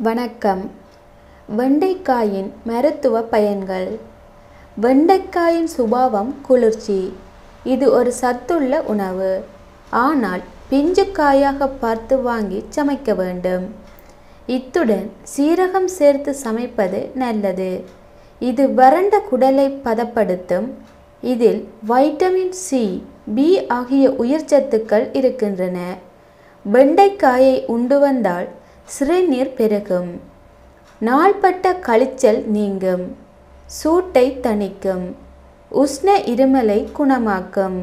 வணக்கம். வெண்டைக்காயின் மருத்துவ பயன்கள். வெண்டைக்காயின் சுபாவம் குளிர்ச்சி. இது ஒரு சத்துள்ள உணவு. ஆனால் பிஞ்சு காயாக பார்த்து வாங்கி சமைக்க வேண்டும். இத்துடன் சீரகம் சேர்த்து சமைப்பது நல்லது. இது வறண்ட குடலை பதப்படுத்தும். இதில் வைட்டமின் சி பி ஆகிய உயிர்ச்சத்துக்கள் இருக்கின்றன. வெண்டைக்காயை உண்டு வந்தால் சிறுநீர் பெருகும். நாள்பட்ட கழிச்சல் நீங்கும். சூட்டை தணிக்கும். உஷ்ண இருமலை குணமாக்கும்.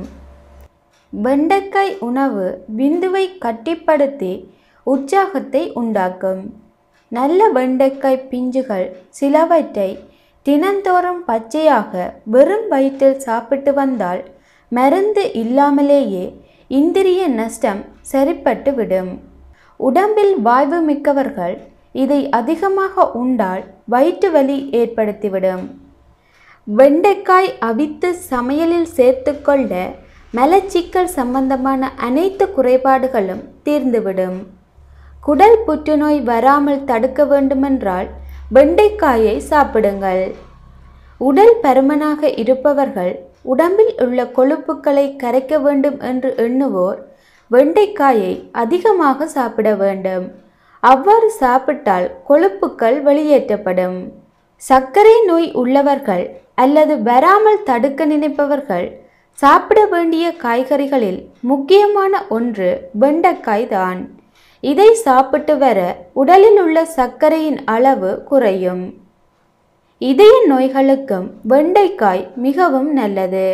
வெண்டைக்காய் உணவு விந்துவை கட்டிப்படுத்தி உற்சாகத்தை உண்டாக்கும். நல்ல வெண்டைக்காய் பிஞ்சுகள் சிலவற்றை தினந்தோறும் பச்சையாக வெறும் வயிற்றில் சாப்பிட்டு வந்தால் மருந்து இல்லாமலேயே இந்திரிய நஷ்டம் சரிப்பட்டு விடும் உடம்பில் வாய்வு மிக்கவர்கள் இதை அதிகமாக உண்டால் வயிற்று வலி ஏற்படுத்திவிடும். வெண்டைக்காய் அவித்து சமையலில் சேர்த்துக்கொள்ள மலச்சிக்கல் சம்பந்தமான அனைத்து குறைபாடுகளும் தீர்ந்துவிடும். குடல் புற்றுநோய் வராமல் தடுக்க வேண்டுமென்றால் வெண்டைக்காயை சாப்பிடுங்கள். உடல் பருமனாக இருப்பவர்கள் உடம்பில் உள்ள கொழுப்புகளை கரைக்க வேண்டும் என்று எண்ணுவோர் வெண்டைக்காயை அதிகமாக சாப்பிட வேண்டும். அவ்வாறு சாப்பிட்டால் கொழுப்புக்கள் வெளியேற்றப்படும். சர்க்கரை நோய் உள்ளவர்கள் அல்லது வராமல் தடுக்க நினைப்பவர்கள் சாப்பிட வேண்டிய காய்கறிகளில் முக்கியமான ஒன்று வெண்டைக்காய் தான். இதை சாப்பிட்டு வர உடலில் உள்ள சர்க்கரையின் அளவு குறையும். இதய நோய்களுக்கும் வெண்டைக்காய் மிகவும் நல்லது.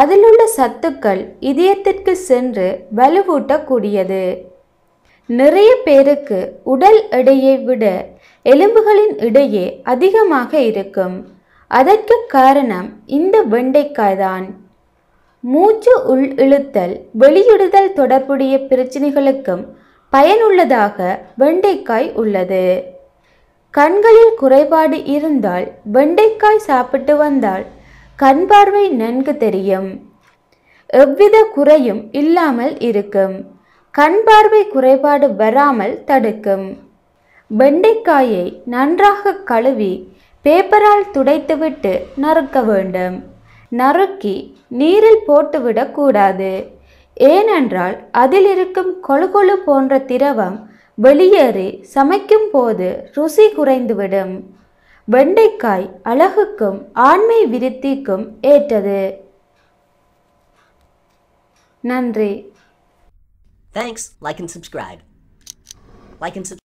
அதிலுள்ள சத்துக்கள் இதயத்திற்கு சென்று வலுவூட்டக்கூடியது. நிறைய பேருக்கு உடல் எடையை விட எலும்புகளின் இடையே அதிகமாக இருக்கும். அதற்கு காரணம் இந்த வெண்டைக்காய் தான் மூச்சு உள் இழுத்தல் வெளியிடுதல் தொடர்புடைய பிரச்சனைகளுக்கும் பயனுள்ளதாக வெண்டைக்காய் உள்ளது. கண்களில் குறைபாடு இருந்தால் வெண்டைக்காய் சாப்பிட்டு வந்தால் கண் பார்வை நன்கு தெரியும். எவ்வித குறையும் இல்லாமல் இருக்கும். கண் பார்வை குறைபாடு வராமல் தடுக்கும். வெண்டைக்காயை நன்றாக கழுவி பேப்பரால் துடைத்துவிட்டு நறுக்க வேண்டும். நறுக்கி நீரில் போட்டுவிடக்கூடாது ஏனென்றால் அதில் இருக்கும் கொழுகொழு போன்ற திரவம் வெளியேறி சமைக்கும் போது ருசி குறைந்துவிடும். வெண்டைக்காய் அழகுக்கும் ஆண்மை விருத்திக்கும் ஏற்றது நன்றி Thanks. Like and subscribe. Like and subscribe.